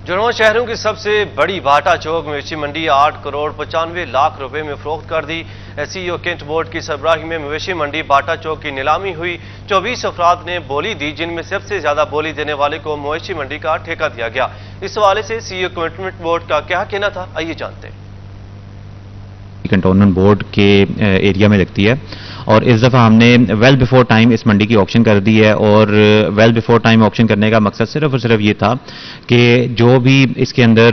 जुड़वा शहरों की सबसे बड़ी बाटा चौक मवेशी मंडी आठ करोड़ पचानवे लाख रुपए में फरोख्त कर दी। एस केंट बोर्ड की सरबराही में मवेशी मंडी बाटा चौक की नीलामी हुई। चौबीस अफराद ने बोली दी, जिनमें सबसे ज़्यादा बोली देने वाले को मवेशी मंडी का ठेका दिया गया। इस हवाले से सीईओ कमिटमेंट बोर्ड का क्या कहना था, आइए जानते कंटोनमेंट बोर्ड के एरिया में लगती है। और इस दफ़ा हमने वेल बिफोर टाइम इस मंडी की ऑप्शन कर दी है और वेल बिफोर टाइम ऑप्शन करने का मकसद सिर्फ़ और सिर्फ़ ये था कि जो भी इसके अंदर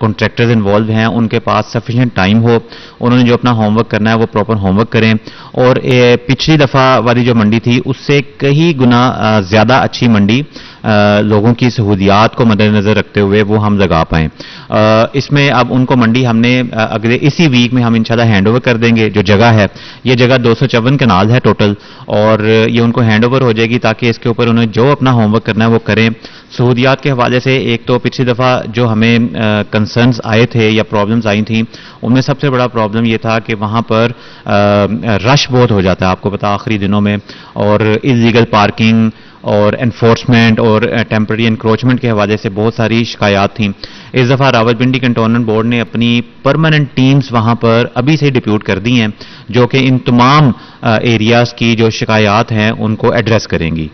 कॉन्ट्रैक्टर्स इन्वॉल्व हैं, उनके पास सफिशेंट टाइम हो, उन्होंने जो अपना होमवर्क करना है वो प्रॉपर होमवर्क करें और पिछली दफ़ा वाली जो मंडी थी उससे कई गुना ज़्यादा अच्छी मंडी लोगों की सहूलियात को मद्देनजर रखते हुए वो हम लगा पाए। इसमें अब उनको मंडी हमने अगले इसी वीक में हम इंशाल्लाह हैंड ओवर कर देंगे, जो जगह है, ये जगह दो सौ चौवन कनाल है टोटल और ये उनको हैंड ओवर हो जाएगी ताकि इसके ऊपर उन्हें जो अपना होमवर्क करना है वो करें। सहूलियात के हवाले से एक तो पिछली दफ़ा जो हमें कंसर्न्स आए थे या प्रॉब्लम्स आई थी, उनमें सबसे बड़ा प्रॉब्लम ये था कि वहाँ पर रश बहुत हो जाता है, आपको पता आखिरी दिनों में, और इलीगल पार्किंग और एनफोर्समेंट और टेम्प्रेरी इंक्रोचमेंट के हवाले से बहुत सारी शिकायत थी। इस दफ़ा रावलपिंडी कंटोनमेंट बोर्ड ने अपनी परमानेंट टीम्स वहाँ पर अभी से डिप्यूट कर दी हैं, जो कि इन तमाम एरियाज़ की जो शिकायत हैं, उनको एड्रेस करेंगी।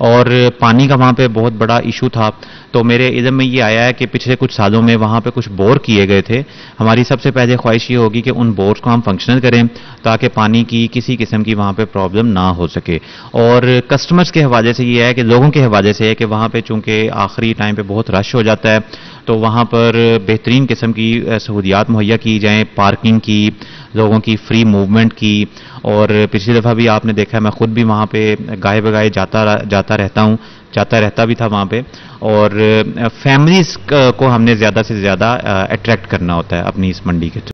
और पानी का वहाँ पे बहुत बड़ा इशू था। तो मेरे इधम में ये आया है कि पिछले कुछ सालों में वहाँ पे कुछ बोर किए गए थे। हमारी सबसे पहले ख्वाहिश ये होगी कि उन बोर्स को हम फंक्शनल करें, ताकि पानी की किसी किस्म की वहाँ पे प्रॉब्लम ना हो सके। और कस्टमर्स के हवाले से ये है कि, लोगों के हवाले से है कि वहाँ पे चूँकि आखिरी टाइम पे बहुत रश हो जाता है तो वहाँ पर बेहतरीन किस्म की सहूलियात मुहैया की जाएँ, पार्किंग की, लोगों की फ्री मूवमेंट की, और पिछली दफ़ा भी आपने देखा मैं खुद भी वहाँ पे गाय बगाए जाता जाता रहता हूँ, जाता रहता भी था वहाँ पे, और फैमिलीज़ को हमने ज़्यादा से ज़्यादा अट्रैक्ट करना होता है अपनी इस मंडी के